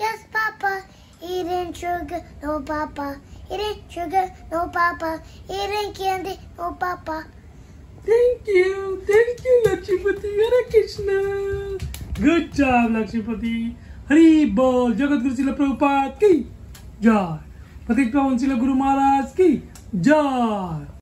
Yes, Papa. Eating sugar, no Papa. Eating sugar, no Papa. Eating candy, no Papa. Thank you, thank you, Lakshmipati. Hare Krishna. Good job, Lakshmipati. Hari Bol. Jagat Guru शिला प्रभुपाद की जय प्रतीक पवन शिला गुरु महाराज की जय